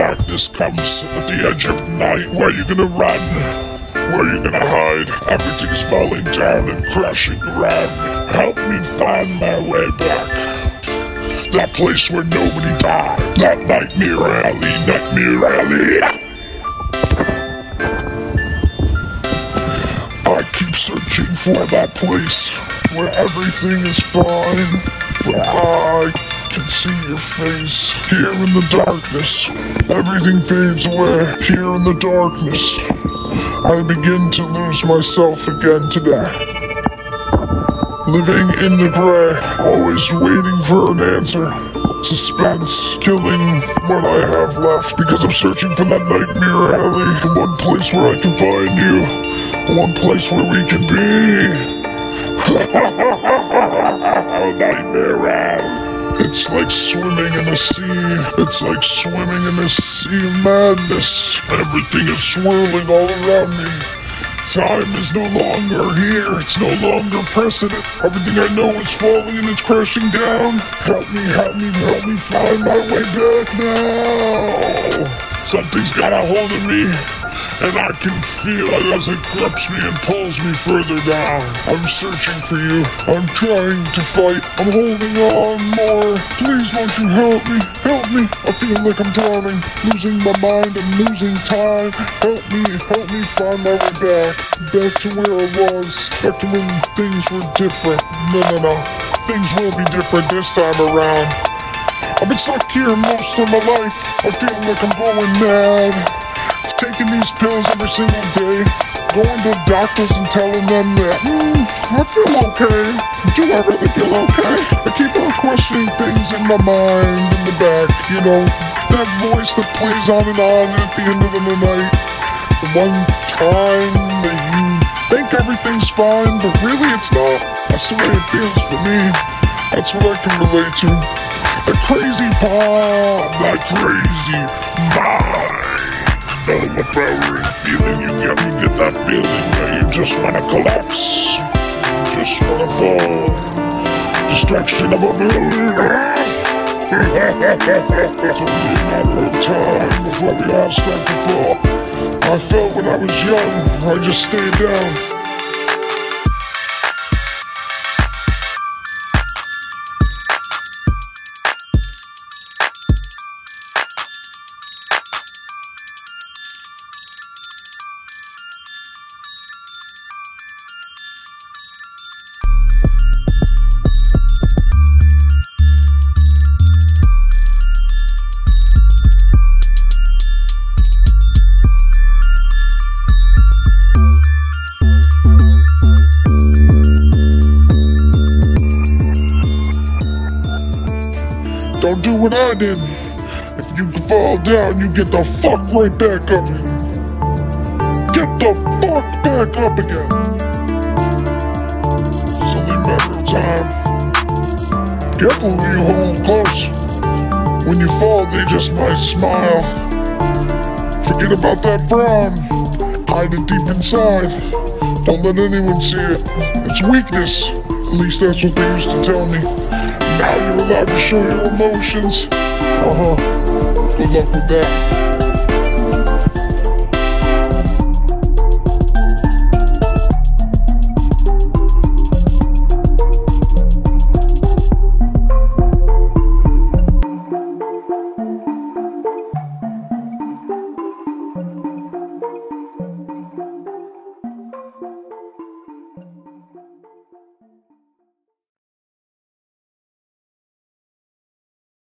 darkness comes at the edge of night, where are you gonna run? Where are you gonna hide? Everything is falling down and crashing around. Help me find my way back. That place where nobody died. That nightmare alley, nightmare alley. I keep searching for that place where everything is fine, where I can see your face. Here in the darkness, everything fades away. Here in the darkness, I begin to lose myself again today. Living in the gray, always waiting for an answer. Suspense, killing what I have left because I'm searching for that nightmare alley. The one place where I can find you. One place where we can be. nightmare alley. It's like swimming in a sea. It's like swimming in a sea of madness. Everything is swirling all around me. Time is no longer here. It's no longer precedent. Everything I know is falling and it's crashing down. Help me, help me, help me find my way back now. Something's got a hold of me. And I can feel it as it grips me and pulls me further down. I'm searching for you. I'm trying to fight. I'm holding on more. Please won't you help me? Help me. I feel like I'm drowning. Losing my mind and losing time. Help me. Help me find my way back. Back to where I was. Back to when things were different. No, no, no. Things will be different this time around. I've been stuck here most of my life. I feel like I'm going mad. Taking these pills every single day. Going to doctors and telling them that, hmm, I feel okay. Do I really feel okay? I keep on questioning things in my mind, in the back, you know. That voice that plays on and on at the end of the night. The one time that you think everything's fine, but really it's not. That's the way it feels for me. That's what I can relate to. The crazy part, that crazy mind overpowering feeling. You get me, get that feeling where you just wanna collapse, just wanna fall. Distraction of a building. it's only a matter of time before we all start to. I felt when I was young, I just stayed down. Don't do what I did. If you fall down, you get the fuck right back up. Get the fuck back up again. It's only a matter of time. Careful who you hold close. When you fall, they just might smile. Forget about that frown. Hide it deep inside. Don't let anyone see it. It's weakness. At least that's what they used to tell me. Now you're allowed to show your emotions. Uh huh. Good luck with that.